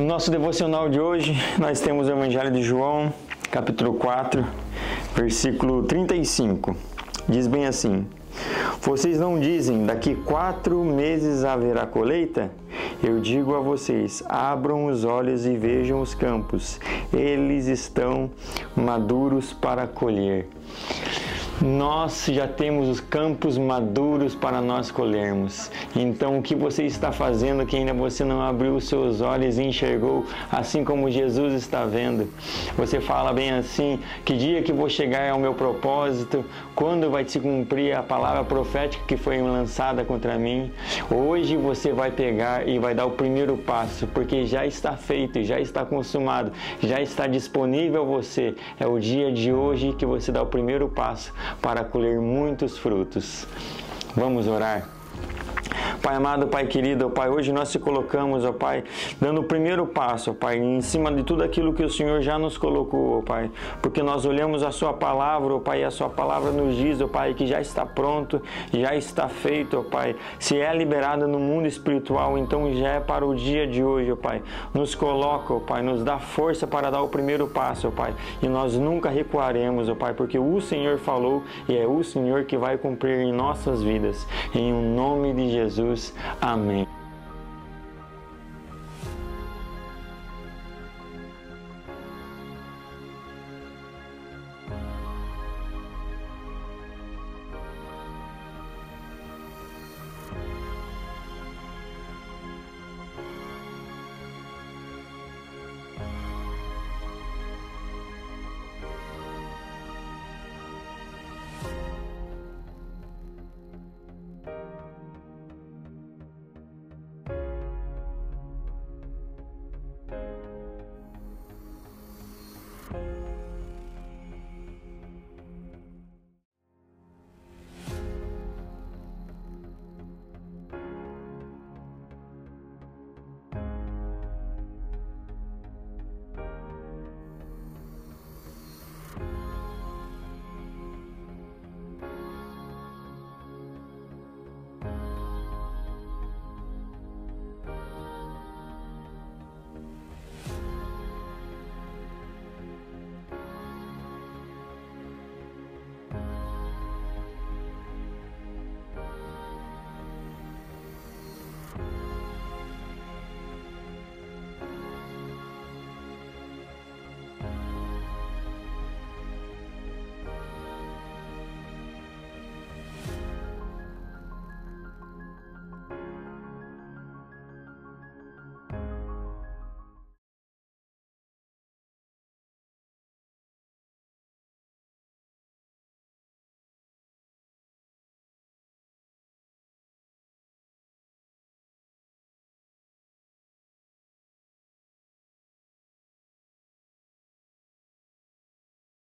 No nosso devocional de hoje, nós temos o Evangelho de João, capítulo 4, versículo 35. Diz bem assim: Vocês não dizem, daqui quatro meses haverá colheita? Eu digo a vocês: abram os olhos e vejam os campos, eles estão maduros para colher. Nós já temos os campos maduros para nós colhermos. Então, o que você está fazendo que ainda você não abriu os seus olhos e enxergou, assim como Jesus está vendo? Você fala bem assim: que dia que vou chegar ao meu propósito? Quando vai se cumprir a palavra profética que foi lançada contra mim? Hoje você vai pegar e vai dar o primeiro passo, porque já está feito, já está consumado, já está disponível a você. É o dia de hoje que você dá o primeiro passo para colher muitos frutos. Vamos orar. Pai amado, Pai querido, ó Pai, hoje nós te colocamos, ó Pai, dando o primeiro passo, ó Pai, em cima de tudo aquilo que o Senhor já nos colocou, ó Pai, porque nós olhamos a Sua palavra, ó Pai, e a Sua palavra nos diz, ó Pai, que já está pronto, já está feito, ó Pai. Se é liberado no mundo espiritual, então já é para o dia de hoje, ó Pai. Nos coloca, ó Pai, nos dá força para dar o primeiro passo, ó Pai, e nós nunca recuaremos, ó Pai, porque o Senhor falou e é o Senhor que vai cumprir em nossas vidas. Em o nome de Amém.